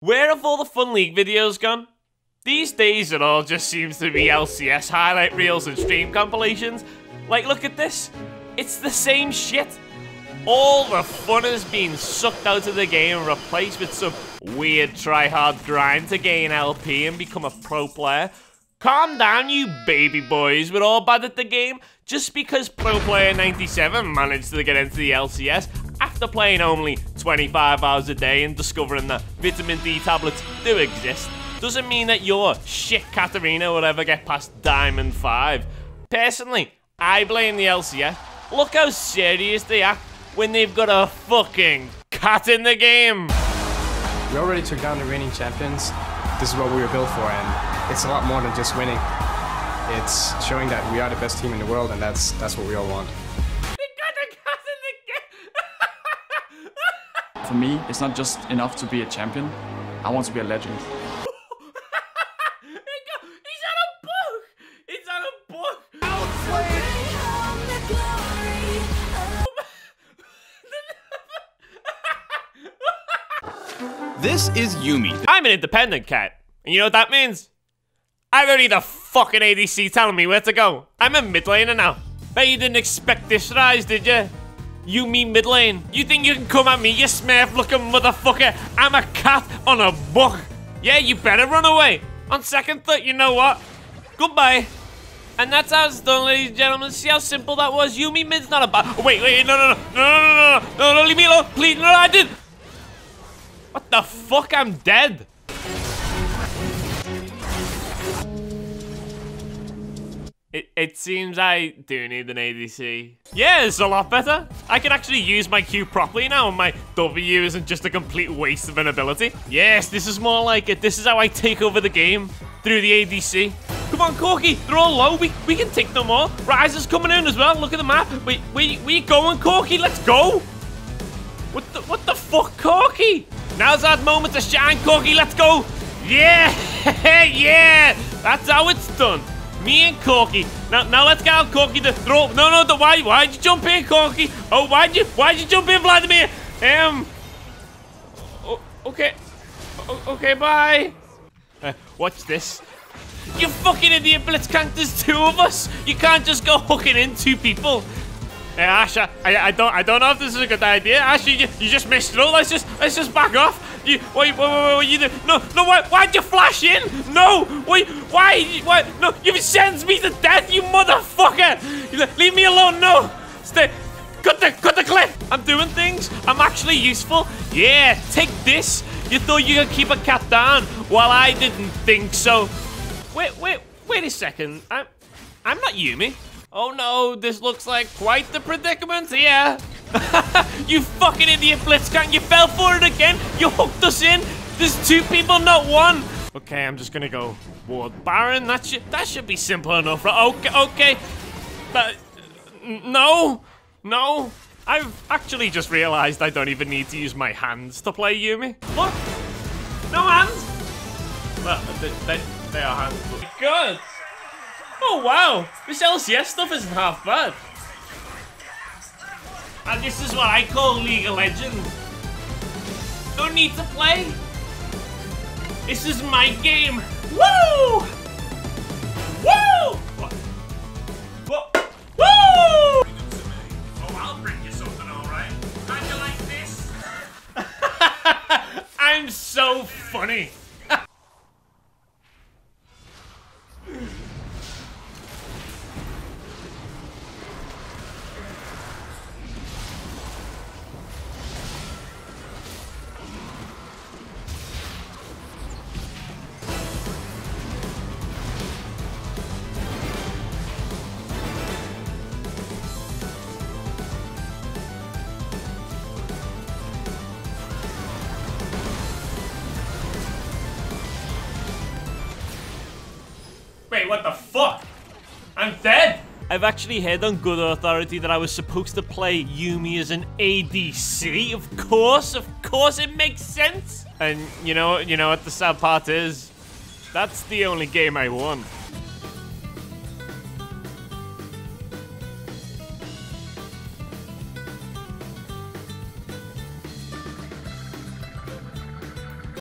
Where have all the Fun League videos gone? These days it all just seems to be LCS highlight reels and stream compilations. Like, look at this. It's the same shit. All the fun has been sucked out of the game and replaced with some weird try-hard grind to gain LP and become a pro player. Calm down, you baby boys. We're all bad at the game. Just because Pro Player 97 managed to get into the LCS after playing only 25 hours a day and discovering that vitamin D tablets do exist, doesn't mean that your shit Katarina will ever get past Diamond 5. Personally, I blame the LCS. Look how serious they act when they've got a fucking cat in the game. We already took down the reigning champions. This is what we were built for, and it's a lot more than just winning. It's showing that we are the best team in the world, and that's that's what we all want. For me, it's not just enough to be a champion. I want to be a legend. He's on a book! It's on a book! This is Yuumi. I'm an independent cat. And you know what that means? I don't need a fucking ADC telling me where to go. I'm a mid laner now. Bet you didn't expect this rise, did you? You mean mid lane? You think you can come at me, you smurf looking motherfucker? I'm a cat on a book. Yeah, you better run away. On second thought, you know what? Goodbye. And that's how it's done, ladies and gentlemen. See how simple that was? Yuumi mid's not a bad. Oh, wait, wait, no, no, no, no, no, no, no, no, no, leave me alone, please. No, I did. What the fuck? I'm dead. It, it seems I do need an ADC. Yeah, it's a lot better. I can actually use my Q properly now, and my W isn't just a complete waste of an ability. Yes, this is more like it. This is how I take over the game through the ADC. Come on, Corki. They're all low. We, we can take them all. Ryze is coming in as well. Look at the map. We, we, we going, Corki. Let's go. What the, what the fuck, Corki? Now's our moment to shine, Corki. Let's go. Yeah, yeah. That's how it's done. Me and Corki. Now, now let's get out Corki to throw. No, no, the, why, why'd you jump in, Corki? Oh, why'd you, why'd you jump in, Vladimir? Um. o- Okay. Okay, bye. Uh, watch this. You fucking idiot, Blitzcrank. There's two of us. You can't just go hooking in two people. Hey, Ashe, I, I don't, I don't know if this is a good idea. Ashe, you, you just missed it all. Let's just, let's just back off. You, wait, wait, wait, wait, you do? No, no, why, why'd you flash in? No, wait, why, why? No, you sends me to death, you motherfucker. Leave me alone. No, stay. Cut the, cut the clip. I'm doing things. I'm actually useful. Yeah, take this. You thought you could keep a cat down? Well, I didn't think so. Wait, wait, wait a second. I'm, I'm not Yuumi. Oh no, this looks like quite the predicament here. you fucking idiot, Blitzcrank. You fell for it again. You hooked us in. There's two people, not one. Okay, I'm just gonna go Ward Baron. That should, that should be simple enough? Okay, okay. But, no, no. I've actually just realized I don't even need to use my hands to play Yuumi. What? No hands? Well, they, they, they are hands. Good. Oh wow, this LCS stuff isn't half bad. And this is what I call League of Legends. No need to play. This is my game. Woo! Woo! What? What? Woo! Oh, I'll bring you something, alright? How'd you like this? I'm so funny. Wait, what the fuck? I'm dead! I've actually heard on good authority that I was supposed to play Yuumi as an ADC. Of course, of course it makes sense. And you know, you know what the sad part is? That's the only game I won.